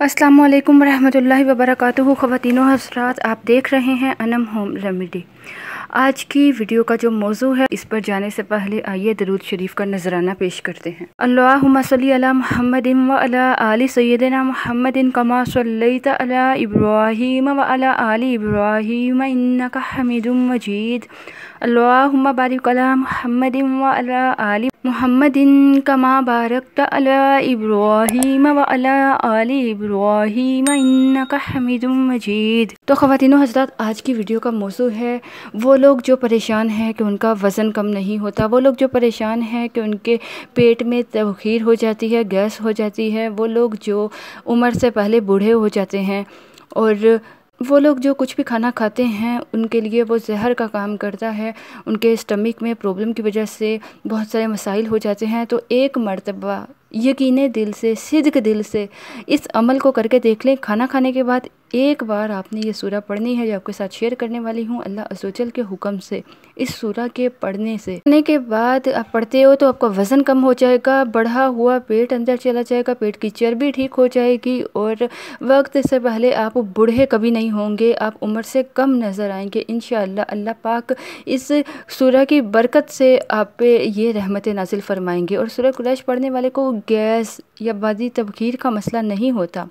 السلام علیکم ورحمۃ اللہ وبرکاتہ، خواتین و حضرات، آپ دیکھ رہے ہیں انم ہوم ریمیڈی۔ آج کی ویڈیو کا جو موضوع ہے، اس پر جانے سے پہلے آئیے درود شریف کا نذرانہ پیش کرتے ہیں۔ اللہم صلی علی محمد و علی آل سیدنا محمد کما صلیت علی ابراہیم و علی آل ابراہیم، انکا حمید مجید۔ اللہم بارک علی محمد و علی آل محمد کما بارکت علی ابراہیم و علی آل ابراہیم انکا حمید مجید تو خواتین و حضرات، آج کی ویڈیو کا موضوع ہے، وہ لوگ جو پریشان ہیں کہ ان کا وزن کم نہیں ہوتا، وہ لوگ جو پریشان ہیں کہ ان کے پیٹ میں تخیر ہو جاتی ہے، گیس ہو جاتی ہے، وہ لوگ جو عمر سے پہلے بوڑھے ہو جاتے ہیں اور وہ لوگ جو کچھ بھی کھانا کھاتے ہیں، ان کے لیے وہ زہر کا کام کرتا ہے۔ ان کے اسٹمک میں پرابلم کی وجہ سے بہت سارے مسائل ہو جاتے ہیں۔ تو ایک مرتبہ یقین دل سے، صدق دل سے اس عمل کو کر کے دیکھ لیں۔ کھانا کھانے کے بعد ایک بار آپ نے یہ سورہ پڑھنی ہے جو آپ کے ساتھ شیئر کرنے والی ہوں، اللہ عزوجل کے حکم سے، اس سورہ کے پڑھنے سے۔ پڑھنے کے بعد آپ پڑھتے ہو تو آپ کا وزن کم ہو جائے گا، بڑھا ہوا پیٹ اندر چلا جائے گا، پیٹ کی چربی ٹھیک ہو جائے گی اور وقت سے پہلے آپ بوڑھے کبھی نہیں ہوں گے، آپ عمر سے کم نظر آئیں گے۔ انشاءاللہ اللہ پاک اس سورہ کی برکت سے آپ پہ یہ رحمت نازل فرمائیں گے۔ اور سورہ قریش پڑھنے والے کو گیس یا بادی تبخیر کا مسئلہ نہیں ہوتا۔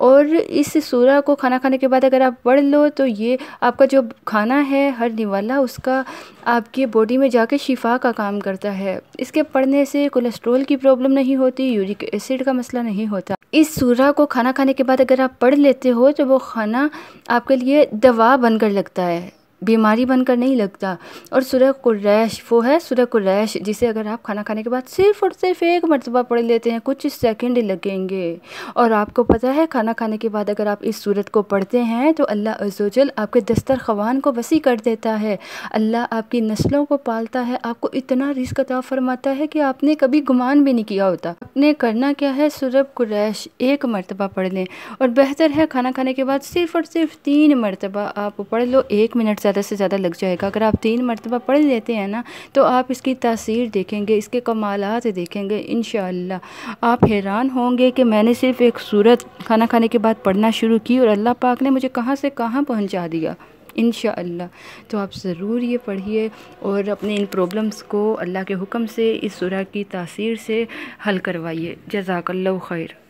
اور اس سورہ کو کھانا کھانے کے بعد اگر آپ پڑھ لو تو یہ آپ کا جو کھانا ہے، ہر نوالہ اس کا آپ کی باڈی میں جا کے شفا کا کام کرتا ہے۔ اس کے پڑھنے سے کولیسٹرول کی پرابلم نہیں ہوتی یورک ایسڈ کا مسئلہ نہیں ہوتا۔ اس سورہ کو کھانا کھانے کے بعد اگر آپ پڑھ لیتے ہو تو وہ کھانا آپ کے لیے دوا بن کر لگتا ہے۔ بیماری بن کر نہیں لگتا۔ اور سورہ قریش، وہ ہے سورہ قریش، جسے اگر آپ کھانا کھانے کے بعد صرف اور صرف ایک مرتبہ پڑھ لیتے ہیں، کچھ سیکنڈ لگیں گے۔ اور آپ کو پتہ ہے، کھانا کھانے کے بعد اگر آپ اس صورت کو پڑھتے ہیں، تو اللہ عزوجل آپ کے دسترخوان کو وسیع کر دیتا ہے۔ اللہ آپ کی نسلوں کو پالتا ہے۔ آپ کو اتنا رزق عطا فرماتا ہے کہ آپ نے کبھی گمان بھی نہیں کیا ہوتا۔ آپ نے کرنا کیا ہے، سورہ قریش ایک مرتبہ پڑھ لیں۔ اور بہتر ہے، کھانا کھانے کے بعد صرف اور صرف تین مرتبہ آپ پڑھ لو، ایک منٹ سے زیادہ سے زیادہ لگ جائے گا۔ اگر آپ تین مرتبہ پڑھ لیتے ہیں نا، تو آپ اس کی تاثیر دیکھیں گے، اس کے کمالات دیکھیں گے، انشاءاللہ۔ آپ حیران ہوں گے کہ میں نے صرف ایک صورت کھانا کھانے کے بعد پڑھنا شروع کی اور اللہ پاک نے مجھے کہاں سے کہاں پہنچا دیا۔ انشاءاللہ۔ تو آپ ضرور یہ پڑھیے اور اپنے ان پرابلمس کو اللہ کے حکم سے، اس سورہ کی تاثیر سے حل کروائیے۔ جزاک اللہ خیر۔